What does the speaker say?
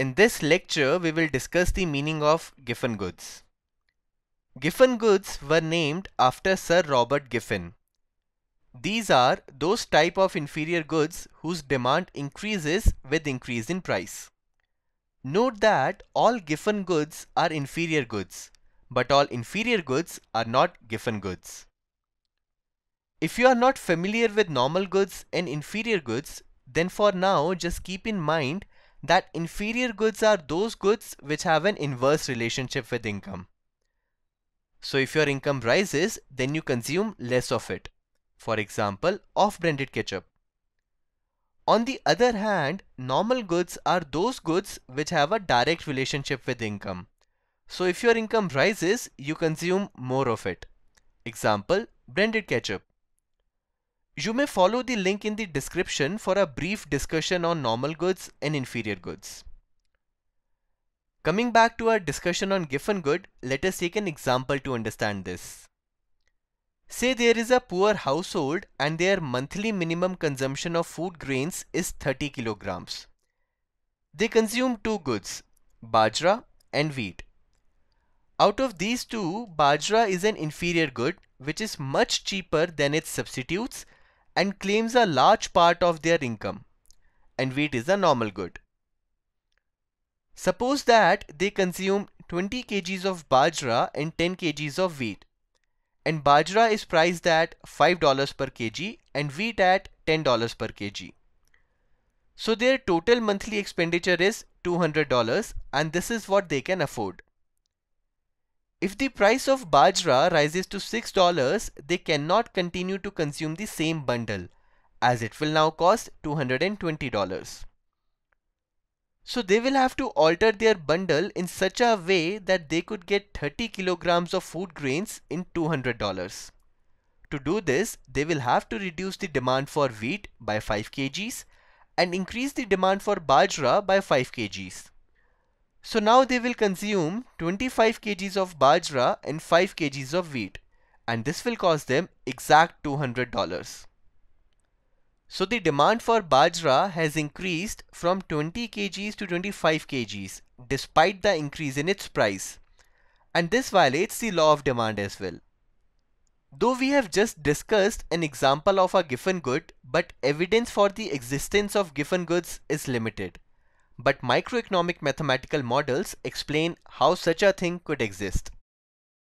In this lecture, we will discuss the meaning of Giffen goods. Giffen goods were named after Sir Robert Giffen. These are those type of inferior goods whose demand increases with increase in price. Note that all Giffen goods are inferior goods, but all inferior goods are not Giffen goods. If you are not familiar with normal goods and inferior goods, then for now just keep in mind that inferior goods are those goods which have an inverse relationship with income. So if your income rises, then you consume less of it. For example, off-branded ketchup. On the other hand, normal goods are those goods which have a direct relationship with income. So if your income rises, you consume more of it. Example, branded ketchup. You may follow the link in the description for a brief discussion on normal goods and inferior goods. Coming back to our discussion on Giffen good, let us take an example to understand this. Say there is a poor household and their monthly minimum consumption of food grains is 30 kilograms. They consume two goods, bajra and wheat. Out of these two, bajra is an inferior good which is much cheaper than its substitutes and claims a large part of their income and wheat is a normal good. Suppose that they consume 20 kgs of bajra and 10 kgs of wheat and bajra is priced at $5 per kg and wheat at $10 per kg. So their total monthly expenditure is $200 and this is what they can afford. If the price of bajra rises to $6, they cannot continue to consume the same bundle as it will now cost $220. So they will have to alter their bundle in such a way that they could get 30 kilograms of food grains in $200. To do this, they will have to reduce the demand for wheat by 5 kgs and increase the demand for bajra by 5 kgs. So now they will consume 25 kgs of bajra and 5 kgs of wheat and this will cost them exact $200. So the demand for bajra has increased from 20 kgs to 25 kgs despite the increase in its price and this violates the law of demand as well. Though we have just discussed an example of a Giffen good but evidence for the existence of Giffen goods is limited but microeconomic mathematical models explain how such a thing could exist.